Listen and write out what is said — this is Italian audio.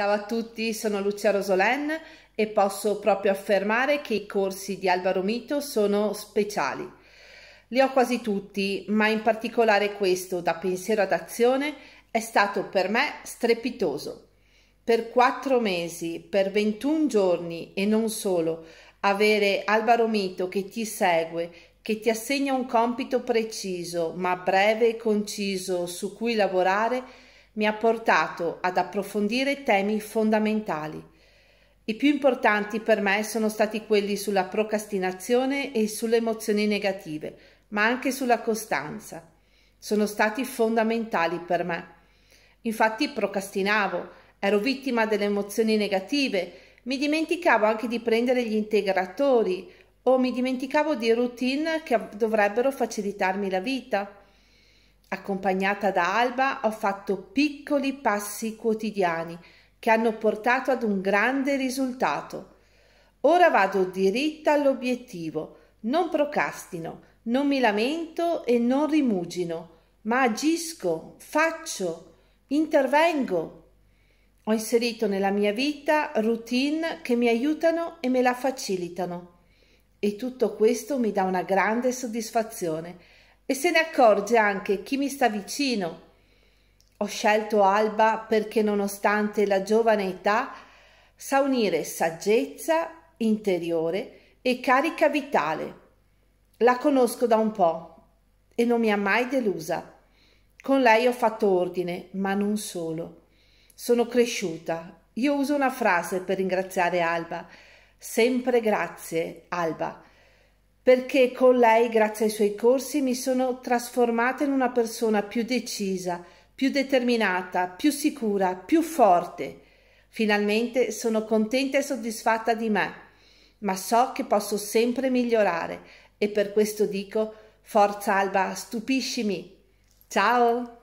Ciao a tutti, sono Lucia Rosolen e posso proprio affermare che i corsi di Alba Romito sono speciali. Li ho quasi tutti, ma in particolare questo, da pensiero ad azione, è stato per me strepitoso. Per quattro mesi, per 21 giorni e non solo, avere Alba Romito che ti segue, che ti assegna un compito preciso, ma breve e conciso su cui lavorare, mi ha portato ad approfondire temi fondamentali. I più importanti per me sono stati quelli sulla procrastinazione e sulle emozioni negative, ma anche sulla costanza. Sono stati fondamentali per me. Infatti procrastinavo, ero vittima delle emozioni negative, mi dimenticavo anche di prendere gli integratori o mi dimenticavo di routine che dovrebbero facilitarmi la vita. Accompagnata da Alba ho fatto piccoli passi quotidiani che hanno portato ad un grande risultato. Ora vado diritta all'obiettivo, non procrastino, non mi lamento e non rimugino, ma agisco, faccio, intervengo. Ho inserito nella mia vita routine che mi aiutano e me la facilitano. E tutto questo mi dà una grande soddisfazione e se ne accorge anche chi mi sta vicino. Ho scelto Alba perché nonostante la giovane età sa unire saggezza interiore e carica vitale. La conosco da un po' e non mi ha mai delusa. Con lei ho fatto ordine, ma non solo. Sono cresciuta. Io uso una frase per ringraziare Alba. Sempre grazie, Alba perché con lei, grazie ai suoi corsi, mi sono trasformata in una persona più decisa, più determinata, più sicura, più forte. Finalmente sono contenta e soddisfatta di me, ma so che posso sempre migliorare e per questo dico forza Alba, stupiscimi. Ciao!